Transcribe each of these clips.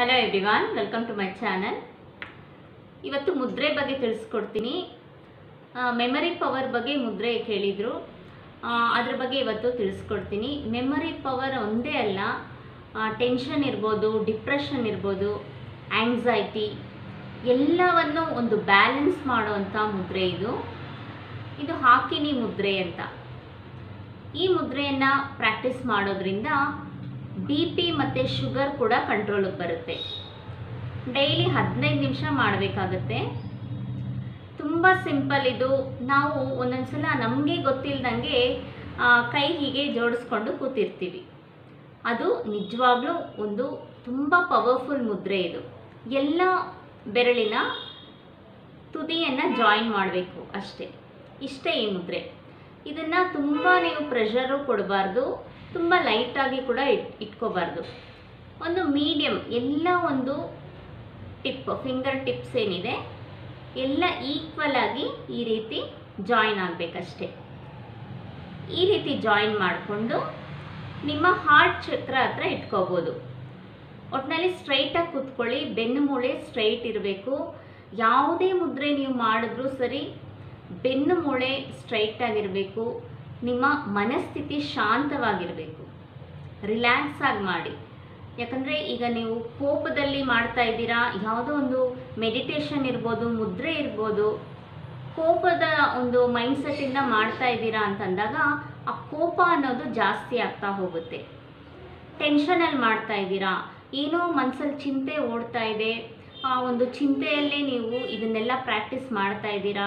Hello everyone welcome to my channel ಇವತ್ತು ಮುದ್ರೆ ಬಗ್ಗೆ ತಿಳಿಸ್ಕೊಡ್ತೀನಿ. ಮೆಮರಿ ಪವರ್ ಬಗ್ಗೆ ಮುದ್ರೆ ಕೇಳಿದರು. ಅದ್ರ ಬಗ್ಗೆ ಇವತ್ತು ತಿಳಿಸ್ಕೊಡ್ತೀನಿ. ಮೆಮರಿ ಪವರ್ ಒಂದೇ ಅಲ್ಲ ಟೆನ್ಷನ್ ಇರ್ಬೋದು ಡಿಪ್ರೆಷನ್ ಇರ್ಬೋದು ಆ್ಯಂಗ್ಸೈಟಿ ಎಲ್ಲವನ್ನು ಒಂದು ಬ್ಯಾಲೆನ್ಸ್ ಮಾಡುವಂಥ ಮುದ್ರೆ ಇದು. ಇದು ಹಾಕಿನಿ ಮುದ್ರೆ ಅಂತ. ಈ ಮುದ್ರೆಯನ್ನು ಪ್ರಾಕ್ಟೀಸ್ ಮಾಡೋದ್ರಿಂದ ಬಿ ಪಿ ಮತ್ತು ಶುಗರ್ ಕೂಡ ಕಂಟ್ರೋಲಿಗೆ ಬರುತ್ತೆ. ಡೈಲಿ ಹದಿನೈದು ನಿಮಿಷ ಮಾಡಬೇಕಾಗತ್ತೆ. ತುಂಬ ಸಿಂಪಲ್ ಇದು. ನಾವು ಒಂದೊಂದ್ಸಲ ನಮಗೆ ಗೊತ್ತಿಲ್ಲದಂಗೆ ಕೈ ಹೀಗೆ ಜೋಡಿಸ್ಕೊಂಡು ಕೂತಿರ್ತೀವಿ. ಅದು ನಿಜವಾಗ್ಲೂ ಒಂದು ತುಂಬ ಪವರ್ಫುಲ್ ಮುದ್ರೆ ಇದು. ಎಲ್ಲ ಬೆರಳಿನ ತುದಿಯನ್ನು ಜಾಯಿನ್ ಮಾಡಬೇಕು ಅಷ್ಟೇ. ಇಷ್ಟೇ ಈ ಮುದ್ರೆ. ಇದನ್ನು ತುಂಬ ನೀವು ಪ್ರೆಷರು ಕೊಡಬಾರ್ದು. ತುಂಬ ಲೈಟಾಗಿ ಕೂಡ ಇಟ್, ಇಟ್ಕೋಬಾರ್ದು. ಒಂದು ಮೀಡಿಯಮ್ ಎಲ್ಲ ಒಂದು ಟಿಪ್ ಫಿಂಗರ್ ಟಿಪ್ಸ್ ಏನಿದೆ, ಎಲ್ಲ ಈಕ್ವಲ್ ಆಗಿ ಈ ರೀತಿ ಜಾಯಿನ್ ಆಗಬೇಕಷ್ಟೆ. ಈ ರೀತಿ ಜಾಯಿನ್ ಮಾಡಿಕೊಂಡು ನಿಮ್ಮ ಹಾರ್ಟ್ ಚಕ್ರ ಹತ್ರ ಇಟ್ಕೋಬೋದು. ಒಟ್ಟಿನಲ್ಲಿ ಸ್ಟ್ರೈಟಾಗಿ ಕೂತ್ಕೊಳ್ಳಿ, ಬೆನ್ನು ಮೂಳೆ ಸ್ಟ್ರೈಟ್ ಇರಬೇಕು. ಯಾವುದೇ ಮುದ್ರೆ ನೀವು ಮಾಡಿದ್ರೂ ಸರಿ, ಬೆನ್ನು ಮೂಳೆ ಸ್ಟ್ರೈಟ್ ಆಗಿರಬೇಕು. ನಿಮ್ಮ ಮನಸ್ಥಿತಿ ಶಾಂತವಾಗಿರಬೇಕು. ರಿಲ್ಯಾಕ್ಸ್ ಆಗಿ ಮಾಡಿ. ಯಾಕಂದರೆ ಈಗ ನೀವು ಕೋಪದಲ್ಲಿ ಮಾಡ್ತಾ ಇದ್ದೀರಾ, ಯಾವುದೋ ಒಂದು ಮೆಡಿಟೇಷನ್ ಇರ್ಬೋದು, ಮುದ್ರೆ ಇರ್ಬೋದು, ಕೋಪದ ಒಂದು ಮೈಂಡ್ಸೆಟ್ಟಿಂದ ಮಾಡ್ತಾ ಇದ್ದೀರಾ ಅಂತಂದಾಗ ಆ ಕೋಪ ಅನ್ನೋದು ಜಾಸ್ತಿ ಆಗ್ತಾ ಹೋಗುತ್ತೆ. ಟೆನ್ಷನಲ್ಲಿ ಮಾಡ್ತಾ ಇದ್ದೀರಾ, ಏನೋ ಮನಸ್ಸಲ್ಲಿ ಚಿಂತೆ ಓಡ್ತಾ ಇದೆ, ಆ ಒಂದು ಚಿಂತೆಯಲ್ಲೇ ನೀವು ಇದನ್ನೆಲ್ಲ ಪ್ರಾಕ್ಟೀಸ್ ಮಾಡ್ತಾ ಇದ್ದೀರಾ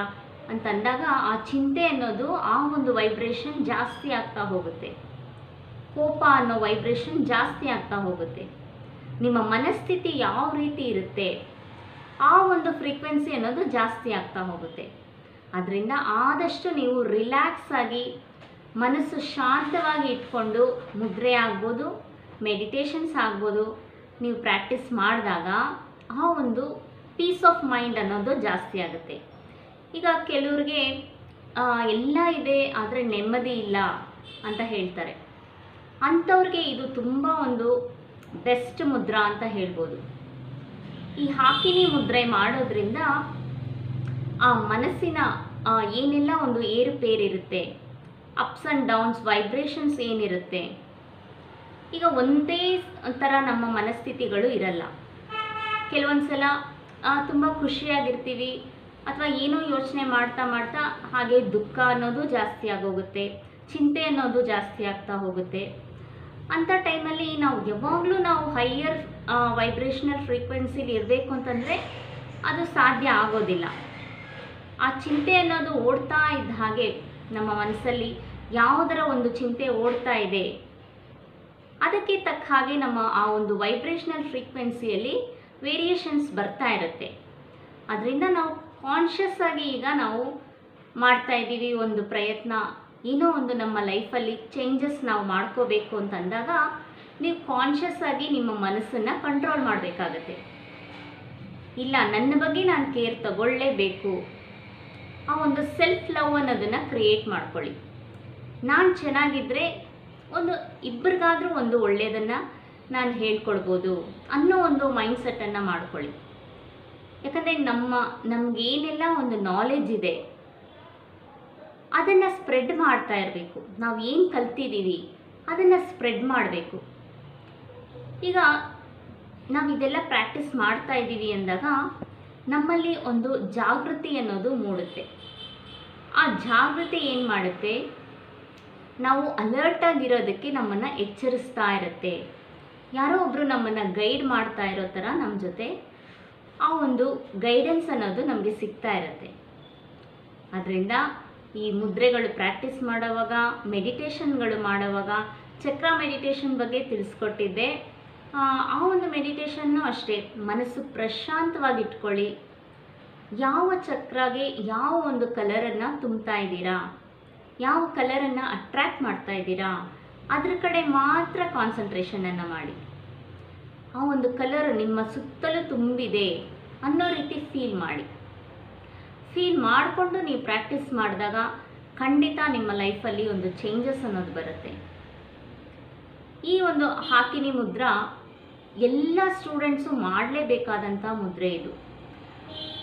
ಅಂತಂದಾಗ ಆ ಚಿಂತೆ ಅನ್ನೋದು ಆ ಒಂದು ವೈಬ್ರೇಷನ್ ಜಾಸ್ತಿ ಆಗ್ತಾ ಹೋಗುತ್ತೆ. ಕೋಪ ಅನ್ನೋ ವೈಬ್ರೇಷನ್ ಜಾಸ್ತಿ ಆಗ್ತಾ ಹೋಗುತ್ತೆ. ನಿಮ್ಮ ಮನಸ್ಥಿತಿ ಯಾವ ರೀತಿ ಇರುತ್ತೆ, ಆ ಒಂದು ಫ್ರೀಕ್ವೆನ್ಸಿ ಅನ್ನೋದು ಜಾಸ್ತಿ ಆಗ್ತಾ ಹೋಗುತ್ತೆ. ಅದರಿಂದ ಆದಷ್ಟು ನೀವು ರಿಲ್ಯಾಕ್ಸ್ ಆಗಿ ಮನಸ್ಸು ಶಾಂತವಾಗಿ ಇಟ್ಕೊಂಡು ಮುದ್ರೆ ಆಗ್ಬೋದು ಮೆಡಿಟೇಷನ್ಸ್ ಆಗ್ಬೋದು, ನೀವು ಪ್ರಾಕ್ಟೀಸ್ ಮಾಡಿದಾಗ ಆ ಒಂದು ಪೀಸ್ ಆಫ್ ಮೈಂಡ್ ಅನ್ನೋದು ಜಾಸ್ತಿ ಆಗುತ್ತೆ. ಈಗ ಕೆಲವ್ರಿಗೆ ಎಲ್ಲ ಇದೆ, ಆದರೆ ನೆಮ್ಮದಿ ಇಲ್ಲ ಅಂತ ಹೇಳ್ತಾರೆ. ಅಂಥವ್ರಿಗೆ ಇದು ತುಂಬ ಒಂದು ಬೆಸ್ಟ್ ಮುದ್ರಾ ಅಂತ ಹೇಳ್ಬೋದು. ಈ ಹಾಕಿನಿ ಮುದ್ರೆ ಮಾಡೋದ್ರಿಂದ ಆ ಮನಸ್ಸಿನ ಏನೆಲ್ಲ ಒಂದು ಏರುಪೇರಿರುತ್ತೆ ಅಪ್ಸ್ ಆ್ಯಂಡ್ ಡೌನ್ಸ್ ವೈಬ್ರೇಷನ್ಸ್ ಏನಿರುತ್ತೆ, ಈಗ ಒಂದೇ ಥರ ನಮ್ಮ ಮನಸ್ಥಿತಿಗಳು ಇರಲ್ಲ. ಕೆಲವೊಂದು ಸಲ ತುಂಬ ಖುಷಿಯಾಗಿರ್ತೀವಿ ಅಥವಾ ಏನೋ ಯೋಚನೆ ಮಾಡ್ತಾ ಮಾಡ್ತಾ ಹಾಗೆ ದುಃಖ ಅನ್ನೋದು ಜಾಸ್ತಿ ಆಗೋಗುತ್ತೆ, ಚಿಂತೆ ಅನ್ನೋದು ಜಾಸ್ತಿ ಆಗ್ತಾ ಹೋಗುತ್ತೆ. ಅಂಥ ಟೈಮಲ್ಲಿ ನಾವು ಯಾವಾಗಲೂ ನಾವು ಹೈಯರ್ ವೈಬ್ರೇಷನಲ್ ಫ್ರೀಕ್ವೆನ್ಸಿಲಿ ಇರಬೇಕು ಅಂತಂದರೆ ಅದು ಸಾಧ್ಯ ಆಗೋದಿಲ್ಲ. ಆ ಚಿಂತೆ ಅನ್ನೋದು ಓಡ್ತಾ ಇದ್ದ ಹಾಗೆ ನಮ್ಮ ಮನಸ್ಸಲ್ಲಿ ಯಾವುದರ ಒಂದು ಚಿಂತೆ ಓಡ್ತಾ ಇದೆ, ಅದಕ್ಕೆ ತಕ್ಕ ಹಾಗೆ ನಮ್ಮ ಆ ಒಂದು ವೈಬ್ರೇಷನಲ್ ಫ್ರೀಕ್ವೆನ್ಸಿಯಲ್ಲಿ ವೇರಿಯೇಷನ್ಸ್ ಬರ್ತಾ ಇರುತ್ತೆ. ಅದರಿಂದ ನಾವು ಕಾನ್ಷಿಯಸ್ ಆಗಿ ಈಗ ನಾವು ಮಾಡ್ತಾ ಇದ್ದೀವಿ ಒಂದು ಪ್ರಯತ್ನ. ಏನೋ ಒಂದು ನಮ್ಮ ಲೈಫಲ್ಲಿ ಚೇಂಜಸ್ ನಾವು ಮಾಡ್ಕೋಬೇಕು ಅಂತಂದಾಗ ನೀವು ಕಾನ್ಷಿಯಸ್ ಆಗಿ ನಿಮ್ಮ ಮನಸ್ಸನ್ನು ಕಂಟ್ರೋಲ್ ಮಾಡಬೇಕಾಗತ್ತೆ. ಇಲ್ಲ, ನನ್ನ ಬಗ್ಗೆ ನಾನು ಕೇರ್ ತಗೊಳ್ಳೇಬೇಕು. ಆ ಒಂದು ಸೆಲ್ಫ್ ಲವ್ ಅನ್ನೋದನ್ನು ಕ್ರಿಯೇಟ್ ಮಾಡ್ಕೊಳ್ಳಿ. ನಾನು ಚೆನ್ನಾಗಿದ್ದರೆ ಒಂದು ಇಬ್ಬರಿಗಾದರೂ ಒಂದು ಒಳ್ಳೆಯದನ್ನು ನಾನು ಹೇಳ್ಕೊಡ್ಬೋದು ಅನ್ನೋ ಒಂದು ಮೈಂಡ್ಸೆಟ್ಟನ್ನು ಮಾಡ್ಕೊಳ್ಳಿ. ಯಾಕಂದರೆ ನಮ್ಮ, ನಮಗೇನೆಲ್ಲ ಒಂದು ನಾಲೆಜ್ ಇದೆ. ಅದನ್ನು ಸ್ಪ್ರೆಡ್ ಮಾಡ್ತಾ ಇರಬೇಕು. ನಾವು ಏನು ಕಲ್ತಿದ್ದೀವಿ ಅದನ್ನು ಸ್ಪ್ರೆಡ್ ಮಾಡಬೇಕು. ಈಗ ನಾವು ಇದೆಲ್ಲ ಪ್ರಾಕ್ಟೀಸ್ ಮಾಡ್ತಾ ಇದ್ದೀವಿ ಅಂದಾಗ ನಮ್ಮಲ್ಲಿ ಒಂದು ಜಾಗೃತಿ ಅನ್ನೋದು ಮೂಡುತ್ತೆ. ಆ ಜಾಗೃತಿ ಏನು ಮಾಡುತ್ತೆ? ನಾವು ಅಲರ್ಟ್ ಆಗಿರೋದಕ್ಕೆ ನಮ್ಮನ್ನು ಎಚ್ಚರಿಸ್ತಾ ಇರುತ್ತೆ. ಯಾರೋ ಒಬ್ಬರು ನಮ್ಮನ್ನು ಗೈಡ್ ಮಾಡ್ತಾ ಇರೋ ಥರ ನಮ್ಮ ಜೊತೆ ಆ ಒಂದು ಗೈಡೆನ್ಸ್ ಅನ್ನೋದು ನಮಗೆ ಸಿಗ್ತಾ ಇರುತ್ತೆ. ಅದರಿಂದ ಈ ಮುದ್ರೆಗಳು ಪ್ರಾಕ್ಟೀಸ್ ಮಾಡುವಾಗ ಮೆಡಿಟೇಷನ್ಗಳು ಮಾಡುವಾಗ, ಚಕ್ರ ಮೆಡಿಟೇಷನ್ ಬಗ್ಗೆ ತಿಳಿಸ್ಕೊಟ್ಟಿದ್ದೆ. ಆ ಒಂದು ಮೆಡಿಟೇಷನ್ನು ಅಷ್ಟೇ, ಮನಸ್ಸು ಪ್ರಶಾಂತವಾಗಿ ಇಟ್ಕೊಳ್ಳಿ ಯಾವ ಚಕ್ರಗೆ ಯಾವ ಒಂದು ಕಲರನ್ನು ತುಂಬ್ತಾ ಇದ್ದೀರಾ? ಯಾವ ಕಲರನ್ನು ಅಟ್ರ್ಯಾಕ್ಟ್ ಮಾಡ್ತಾ ಇದ್ದೀರಾ? ಅದ್ರ ಕಡೆ ಮಾತ್ರ ಕಾನ್ಸಂಟ್ರೇಷನನ್ನು ಮಾಡಿ. ಆ ಒಂದು ಕಲರ್ ನಿಮ್ಮ ಸುತ್ತಲೂ ತುಂಬಿದೆ. ಅನ್ನೋ ರೀತಿ ಫೀಲ್ ಮಾಡಿ. ಫೀಲ್ ಮಾಡಿಕೊಂಡು ನೀವು ಪ್ರಾಕ್ಟೀಸ್ ಮಾಡಿದಾಗ ಖಂಡಿತ ನಿಮ್ಮ ಲೈಫಲ್ಲಿ ಒಂದು ಚೇಂಜಸ್ ಅನ್ನೋದು ಬರುತ್ತೆ. ಈ ಒಂದು ಹಾಕಿನಿ ಮುದ್ರ ಎಲ್ಲ ಸ್ಟೂಡೆಂಟ್ಸು ಮಾಡಲೇಬೇಕಾದಂಥ ಮುದ್ರೆ ಇದು.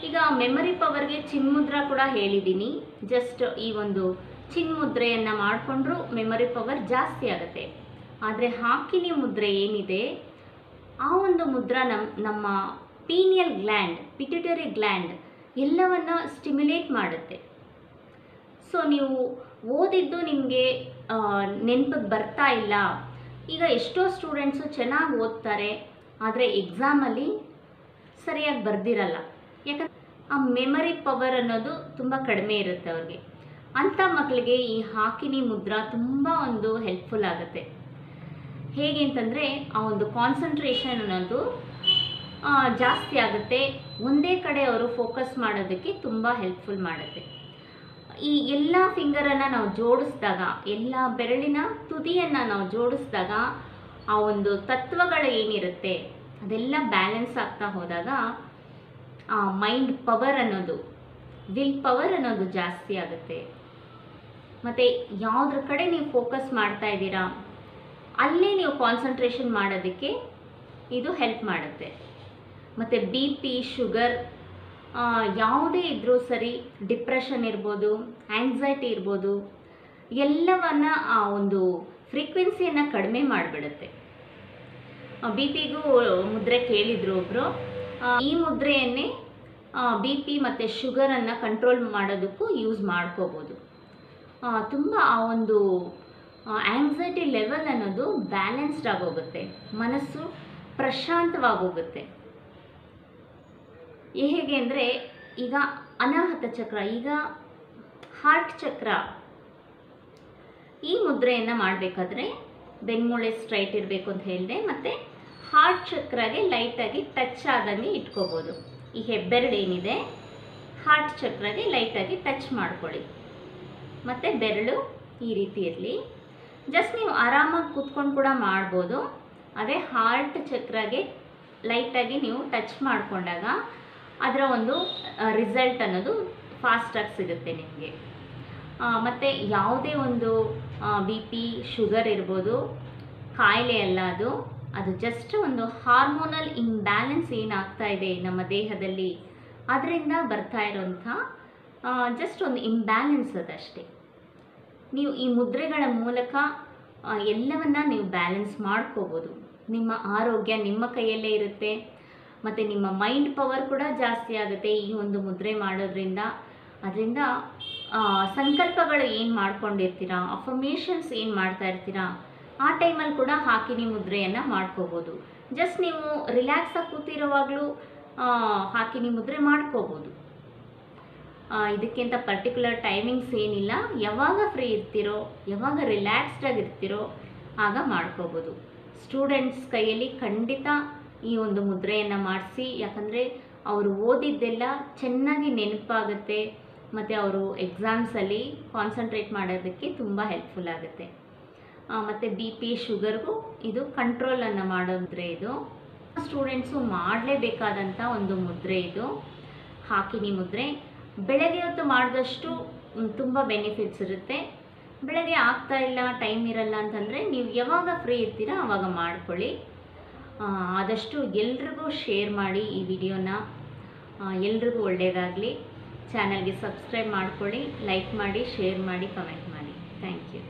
ಈಗ ಮೆಮರಿ ಪವರ್ಗೆ ಚಿನ್ಮುದ್ರ ಕೂಡ ಹೇಳಿದ್ದೀನಿ ಜಸ್ಟ್ ಈ ಒಂದು ಚಿನ್ಮುದ್ರೆಯನ್ನು ಮಾಡಿಕೊಂಡ್ರೂ ಮೆಮರಿ ಪವರ್ ಜಾಸ್ತಿ ಆಗುತ್ತೆ. ಆದರೆ ಹಾಕಿನಿ ಮುದ್ರೆ ಏನಿದೆ? ಆ ಒಂದು ಮುದ್ರ ನಮ್ಮ ನಮ್ಮ ಪೀನಿಯಲ್ ಗ್ಲ್ಯಾಂಡ್ ಪಿಟ್ಯುಟರಿ ಗ್ಲ್ಯಾಂಡ್ ಎಲ್ಲವನ್ನು ಸ್ಟಿಮ್ಯುಲೇಟ್ ಮಾಡುತ್ತೆ. ಸೊ ನೀವು ಓದಿದ್ದು ನಿಮಗೆ ನೆನಪಿಗೆ ಬರ್ತಾ ಇಲ್ಲ. ಈಗ ಎಷ್ಟೋ ಸ್ಟೂಡೆಂಟ್ಸು ಚೆನ್ನಾಗಿ ಓದ್ತಾರೆ, ಆದರೆ ಎಕ್ಸಾಮಲ್ಲಿ ಸರಿಯಾಗಿ ಬರ್ದಿರಲ್ಲ. ಯಾಕಂದ್ರೆ ಆ ಮೆಮರಿ ಪವರ್ ಅನ್ನೋದು ತುಂಬ ಕಡಿಮೆ ಇರುತ್ತೆ ಅವ್ರಿಗೆ. ಅಂಥ ಮಕ್ಕಳಿಗೆ ಈ ಹಾಕಿನಿ ಮುದ್ರ ತುಂಬ ಒಂದು ಹೆಲ್ಪ್ಫುಲ್ ಆಗುತ್ತೆ. ಹೇಗೆ ಅಂತಂದರೆ, ಆ ಒಂದು ಕಾನ್ಸಂಟ್ರೇಷನ್ ಅನ್ನೋದು ಜಾಸ್ತಿ ಆಗುತ್ತೆ. ಒಂದೇ ಕಡೆ ಅವರು ಫೋಕಸ್ ಮಾಡೋದಕ್ಕೆ ತುಂಬ ಹೆಲ್ಪ್ಫುಲ್ ಮಾಡುತ್ತೆ. ಈ ಎಲ್ಲ ಫಿಂಗರನ್ನು ನಾವು ಜೋಡಿಸಿದಾಗ, ಎಲ್ಲ ಬೆರಳಿನ ತುದಿಯನ್ನು ನಾವು ಜೋಡಿಸಿದಾಗ, ಆ ಒಂದು ತತ್ವಗಳು ಏನಿರುತ್ತೆ, ಅದೆಲ್ಲ ಬ್ಯಾಲೆನ್ಸ್ ಆಗ್ತಾ ಹೋದಾಗ, ಆ ಮೈಂಡ್ ಪವರ್ ಅನ್ನೋದು ವಿಲ್ ಪವರ್ ಅನ್ನೋದು ಜಾಸ್ತಿ ಆಗುತ್ತೆ. ಮತ್ತು ಯಾವುದ್ರ ಕಡೆ ನೀವು ಫೋಕಸ್ ಮಾಡ್ತಾ ಇದ್ದೀರಾ, ಅಲ್ಲೇ ನೀವು ಕಾನ್ಸಂಟ್ರೇಷನ್ ಮಾಡೋದಕ್ಕೆ ಇದು ಹೆಲ್ಪ್ ಮಾಡುತ್ತೆ. ಮತ್ತು ಬಿ ಪಿ ಶುಗರ್ ಯಾವುದೇ ಇದ್ದರೂ ಸರಿ ಡಿಪ್ರೆಷನ್ ಇರ್ಬೋದು ಆ್ಯಂಗ್ಸೈಟಿ ಇರ್ಬೋದು, ಎಲ್ಲವನ್ನ ಆ ಒಂದು ಫ್ರೀಕ್ವೆನ್ಸಿಯನ್ನು ಕಡಿಮೆ ಮಾಡಿಬಿಡುತ್ತೆ. ಬಿ ಪಿಗೂ ಮುದ್ರೆ ಕೇಳಿದರು ಒಬ್ಬರು ಈ ಮುದ್ರೆಯನ್ನೇ ಬಿ ಪಿ ಮತ್ತು ಶುಗರನ್ನು ಕಂಟ್ರೋಲ್ ಮಾಡೋದಕ್ಕೂ ಯೂಸ್ ಮಾಡ್ಕೋಬೋದು. ತುಂಬ ಆ ಒಂದು ಆ್ಯಂಗ್ಸೈಟಿ ಲೆವೆಲ್ ಅನ್ನೋದು ಬ್ಯಾಲೆನ್ಸ್ಡ್ ಆಗೋಗುತ್ತೆ. ಮನಸ್ಸು ಪ್ರಶಾಂತವಾಗೋಗುತ್ತೆ. ಹೇಗೆ ಅಂದರೆ ಈಗ ಅನಾಹತ ಚಕ್ರ, ಈಗ ಹಾರ್ಟ್ ಚಕ್ರ. ಈ ಮುದ್ರೆಯನ್ನು ಮಾಡಬೇಕಾದ್ರೆ ಬೆನ್ಮೂಳೆ ಸ್ಟ್ರೈಟ್ ಇರಬೇಕು ಅಂತ ಹೇಳಿದೆ, ಮತ್ತು ಹಾರ್ಟ್ ಚಕ್ರಗೆ ಲೈಟಾಗಿ ಟಚ್ ಆದಂಗೆ ಇಟ್ಕೋಬೋದು. ಈ ಹೆಬ್ಬೆರಳು ಏನಿದೆ, ಹಾರ್ಟ್ ಚಕ್ರಗೆ ಲೈಟಾಗಿ ಟಚ್ ಮಾಡ್ಕೊಳ್ಳಿ. ಮತ್ತು ಬೆರಳು ಈ ರೀತಿ ಇರಲಿ. ಜಸ್ಟ್ ನೀವು ಆರಾಮಾಗಿ ಕೂತ್ಕೊಂಡು ಕೂಡ ಮಾಡ್ಬೋದು, ಅದೇ ಹಾರ್ಟ್ ಚಕ್ರಗೆ ಲೈಟಾಗಿ ನೀವು ಟಚ್ ಮಾಡಿಕೊಂಡಾಗ ಅದರ ಒಂದು ರಿಸಲ್ಟ್ ಅನ್ನೋದು ಫಾಸ್ಟಾಗಿ ಸಿಗುತ್ತೆ ನಿಮಗೆ. ಮತ್ತು ಯಾವುದೇ ಒಂದು ಬಿ ಪಿ ಶುಗರ್ ಇರ್ಬೋದು, ಕಾಯಿಲೆ ಅಲ್ಲ ಅದು ಅದು ಜಸ್ಟ್ ಒಂದು ಹಾರ್ಮೋನಲ್ ಇಂಬ್ಯಾಲೆನ್ಸ್ ಏನಾಗ್ತಾ ಇದೆ ನಮ್ಮ ದೇಹದಲ್ಲಿ, ಅದರಿಂದ ಬರ್ತಾ ಇರೋಂಥ ಜಸ್ಟ್ ಒಂದು ಇಂಬ್ಯಾಲೆನ್ಸ್ ಅದಷ್ಟೇ. ನೀವು ಈ ಮುದ್ರೆಗಳ ಮೂಲಕ ಎಲ್ಲವನ್ನ ನೀವು ಬ್ಯಾಲೆನ್ಸ್ ಮಾಡ್ಕೋಬೋದು. ನಿಮ್ಮ ಆರೋಗ್ಯ ನಿಮ್ಮ ಕೈಯಲ್ಲೇ ಇರುತ್ತೆ. ಮತ್ತು ನಿಮ್ಮ ಮೈಂಡ್ ಪವರ್ ಕೂಡ ಜಾಸ್ತಿ ಆಗುತ್ತೆ ಈ ಒಂದು ಮುದ್ರೆ ಮಾಡೋದ್ರಿಂದ. ಅದರಿಂದ ಸಂಕಲ್ಪಗಳು ಏನು ಮಾಡ್ಕೊಂಡಿರ್ತೀರಾ? ಅಫರ್ಮೇಷನ್ಸ್ ಏನು ಮಾಡ್ತಾ ಇರ್ತೀರಾ? ಆ ಟೈಮಲ್ಲಿ ಕೂಡ ಹಾಕಿನಿ ಮುದ್ರೆಯನ್ನು ಮಾಡ್ಕೋಬೋದು. ಜಸ್ಟ್ ನೀವು ರಿಲ್ಯಾಕ್ಸ್ ಕೂತಿರುವಾಗಲೂ ಹಾಕಿನಿ ಮುದ್ರೆ ಮಾಡ್ಕೋಬೋದು. ಇದಕ್ಕಿಂತ ಪರ್ಟಿಕ್ಯುಲರ್ ಟೈಮಿಂಗ್ಸ್ ಏನಿಲ್ಲ. ಯಾವಾಗ ಫ್ರೀ ಇರ್ತೀರೋ, ಯಾವಾಗ ರಿಲ್ಯಾಕ್ಸ್ಡ್ ಆಗ ಮಾಡ್ಕೋಬೋದು. ಸ್ಟೂಡೆಂಟ್ಸ್ ಕೈಯಲ್ಲಿ ಖಂಡಿತ ಈ ಒಂದು ಮುದ್ರೆಯನ್ನು ಮಾಡಿಸಿ, ಯಾಕಂದರೆ ಅವರು ಓದಿದ್ದೆಲ್ಲ ಚೆನ್ನಾಗಿ ನೆನಪಾಗುತ್ತೆ ಮತ್ತು ಅವರು ಎಕ್ಸಾಮ್ಸಲ್ಲಿ ಕಾನ್ಸಂಟ್ರೇಟ್ ಮಾಡೋದಕ್ಕೆ ತುಂಬ ಹೆಲ್ಪ್ಫುಲ್ ಆಗುತ್ತೆ. ಮತ್ತು ಬಿ ಪಿ ಶುಗರ್ಗೂ ಇದು ಕಂಟ್ರೋಲನ್ನು ಮಾಡೋ ಮುದ್ರೆ ಇದು. ಸ್ಟೂಡೆಂಟ್ಸು ಮಾಡಲೇಬೇಕಾದಂಥ ಒಂದು ಮುದ್ರೆ ಇದು. ಹಾಕಿನಿ ಮುದ್ರೆ. ಬೆಳಗ್ಗೆ ಹೊತ್ತು ಮಾಡಿದಷ್ಟು ತುಂಬ ಬೆನಿಫಿಟ್ಸ್ ಇರುತ್ತೆ. ಬೆಳಗ್ಗೆ ಆಗ್ತಾ ಇಲ್ಲ ಟೈಮ್ ಇರಲ್ಲ ಅಂತಂದರೆ ನೀವು ಯಾವಾಗ ಫ್ರೀ ಇರ್ತೀರಾ ಆವಾಗ ಮಾಡ್ಕೊಳ್ಳಿ. ಆದಷ್ಟು ಎಲ್ರಿಗೂ ಶೇರ್ ಮಾಡಿ ಈ ವಿಡಿಯೋನ. ಎಲ್ರಿಗೂ ಒಳ್ಳೆಯದಾಗಲಿ ಚಾನಲ್ಗೆ ಸಬ್ಸ್ಕ್ರೈಬ್ ಮಾಡ್ಕೊಳ್ಳಿ, ಲೈಕ್ ಮಾಡಿ, ಶೇರ್ ಮಾಡಿ, ಕಮೆಂಟ್ ಮಾಡಿ. Thank you.